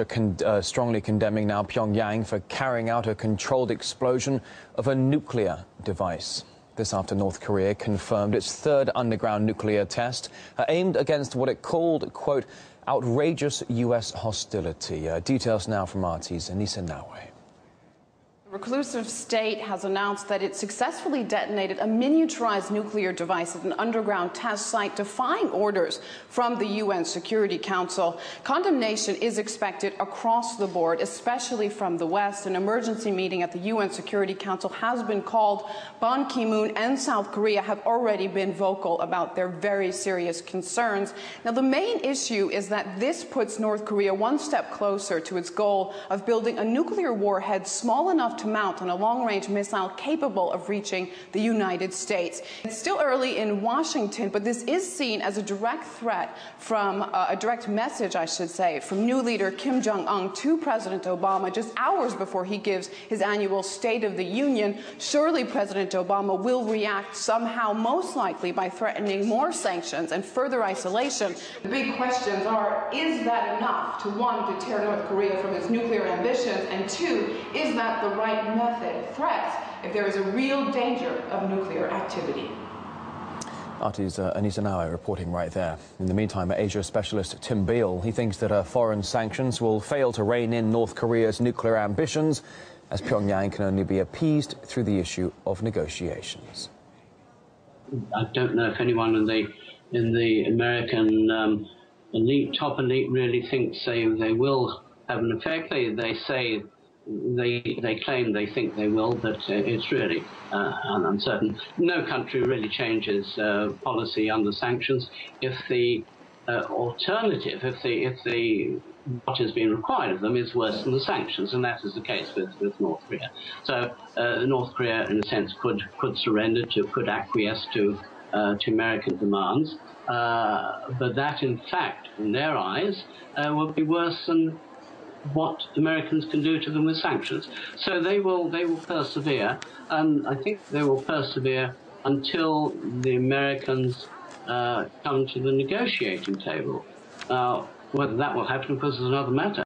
Russia con uh, strongly condemning now Pyongyang for carrying out a controlled explosion of a nuclear device. This after North Korea confirmed its third underground nuclear test uh, aimed against what it called, quote, outrageous U.S. hostility. Uh, details now from RT's Anissa Naouai. Reclusive state has announced that it successfully detonated a miniaturized nuclear device at an underground test site, defying orders from the UN Security Council. Condemnation is expected across the board, especially from the West. An emergency meeting at the UN Security Council has been called. Ban Ki moon and South Korea have already been vocal about their very serious concerns. Now, the main issue is that this puts North Korea one step closer to its goal of building a nuclear warhead small enough to mount on a long range missile capable of reaching the United States. It's still early in Washington, but this is seen as a direct threat from uh, a direct message, I should say, from new leader Kim Jong un to President Obama just hours before he gives his annual State of the Union. Surely President Obama will react somehow, most likely by threatening more sanctions and further isolation. The big questions are is that enough to one, deter North Korea from its nuclear ambitions, and two, is that the right right method threats if there is a real danger of nuclear activity. RT's uh, Anissa Naouai reporting right there. In the meantime, Asia specialist Tim Beal, he thinks that uh, foreign sanctions will fail to rein in North Korea's nuclear ambitions, as Pyongyang can only be appeased through the issue of negotiations. I don't know if anyone in the in the American um, elite, top elite, really thinks they they will have an effect. They they say they they claim they think they will, but uh, it's really uh, uncertain. No country really changes uh, policy under sanctions if the uh, alternative, if the if the what is being required of them is worse than the sanctions, and that is the case with, with North Korea. So uh, North Korea, in a sense, could could surrender to, could acquiesce to uh, to American demands, but that, in fact, in their eyes, would be worse than what Americans can do to them with sanctions. So they will they will persevere, and I think they will persevere until the Americans uh, come to the negotiating table. Whether that will happen, of course, is another matter.